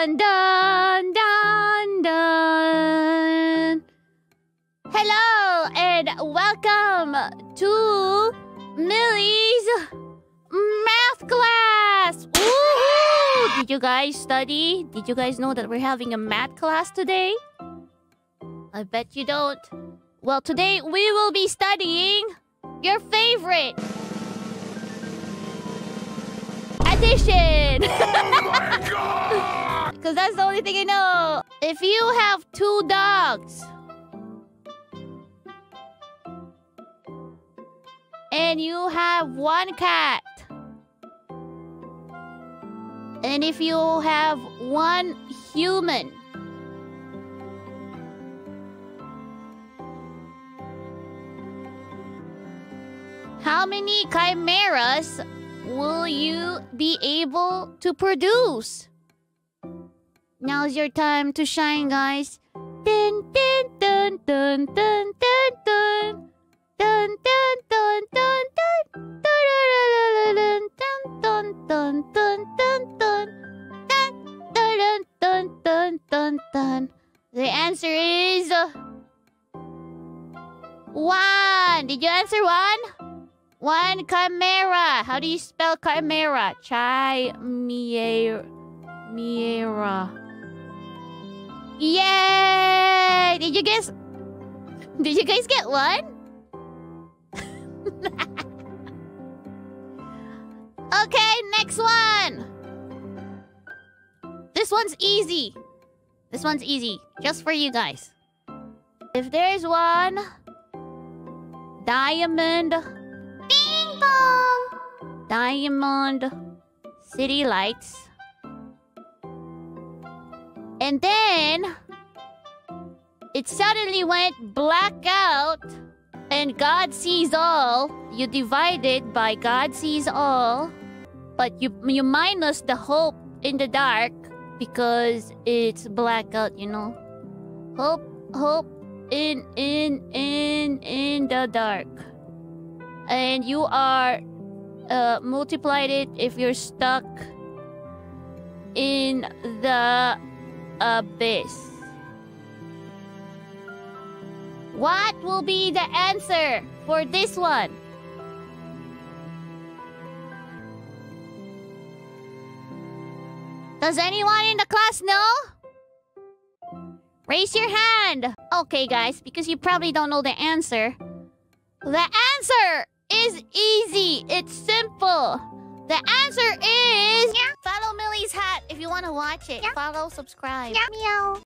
dun dun dun dun. Hello and welcome to Millie's math class. Woohoo! Did you guys study? Did you guys know that we're having a math class today? I bet you don't. Well, today we will be studying your favorite addition. Oh my god! Because that's the only thing I know. If you have two dogs and you have one cat, and if you have one human, how many chimeras will you be able to produce? Now's your time to shine, guys. Dun dun dun dun dun dun dun. Dun dun dun dun dun. Dun dun dun dun dun dun. Dun dun dun dun dun. The answer is uh, one. Did you answer one? One chimera. How do you spell chimera? Chimera. Miera. Yay! Did you guys? Did you guys get one? okay, next one. This one's easy. This one's easy, just for you guys. If there's one diamond, ding dong, diamond city lights. And then it suddenly went black out and God sees all. You divide it by God sees all, but you you minus the hope in the dark because it's blackout, you know. Hope hope in in in in the dark. And you are uh multiplied it if you're stuck in the abyss. What will be the answer for this one? Does anyone in the class know? Raise your hand. Okay, guys, because you probably don't know the answer. The answer is easy. It's simple. The answer is... if you want to watch it. Yeah. Follow, subscribe. Meow.